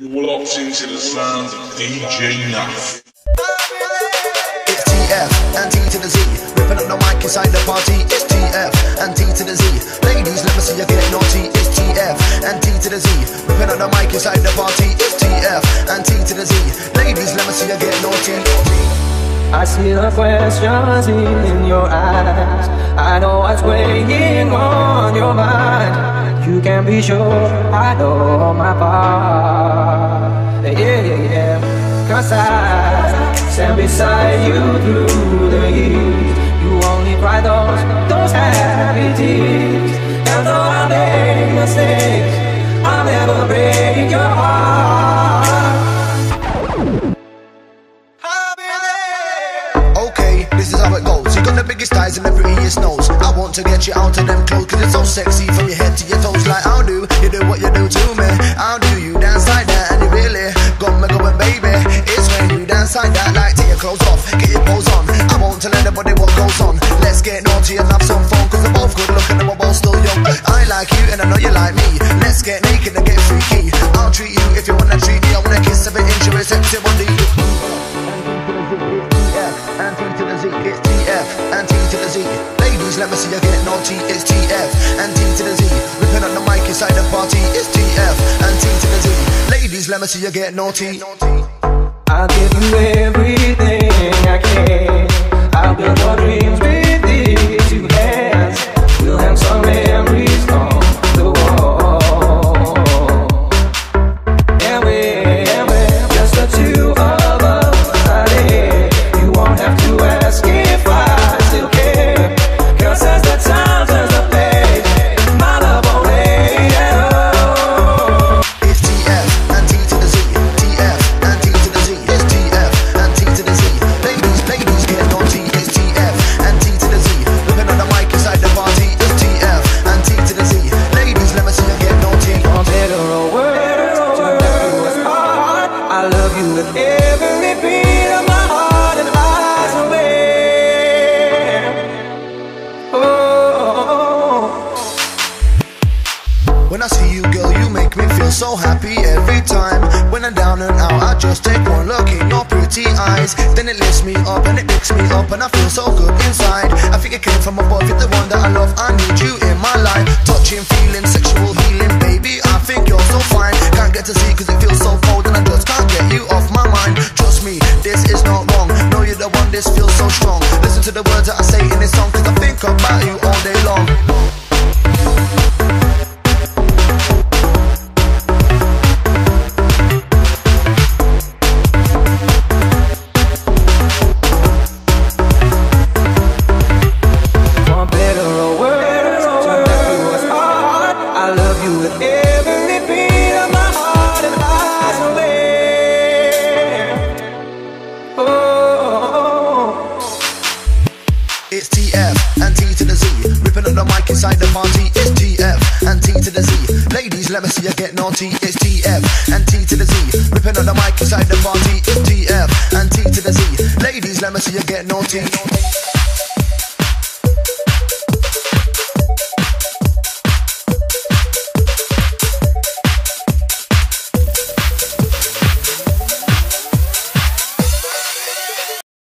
You're locked into the sounds of DJ Nuff. It's TF and T to the Z. Ripping up the mic inside the party. It's TF and T to the Z. Ladies, let me see you get naughty. It's TF and T to the Z. Ripping up the mic inside the party. It's TF and T to the Z. Ladies, let me see you get naughty. I see the questions in your eyes. I know what's weighing on your mind. You can be sure I know I stand beside you through the years. You only cry those, those happy tears. And though I make mistakes, I'll never break your heart. Okay, this is how it goes. You got the biggest eyes and every ear nose I want to get you out of them clothes, cause it's so sexy from your head to your toes. Like, I'll do, on. Let's get naughty and have some fun, cause we're both good looking and we're both still young. I like you, and I know you like me. Let's get naked and get freaky. I'll treat you if you wanna treat me. I wanna kiss every inch of your sexy body. and T to the Z. It's TF and to the Z. Ladies, let me see you get naughty. It's TF and T to the Z. Ripping on the mic inside the party. It's TF and T to the Z. Ladies, let me see you get naughty. I'll give you everything love you with every beat of my heart and eyes away. Oh. When I see you, girl, you make me feel so happy every time. When I'm down and out, I just take one look in your pretty eyes. Then it lifts me up and it picks me up, and I feel so good inside. I think it came from above, you're the one that I love. I cold, and I just can't get you off my mind. Trust me, this is not wrong. Know you're the one, this feels so strong. Listen to the words that I say in this song, cause I think about you all day It's TF and T to the Z. Ripping up the mic inside the party. It's TF and T to the Z. Ladies, let me see you get naughty. It's TF and T to the Z. Ripping up the mic inside the party. It's TF and T to the Z. Ladies, let me see you get naughty.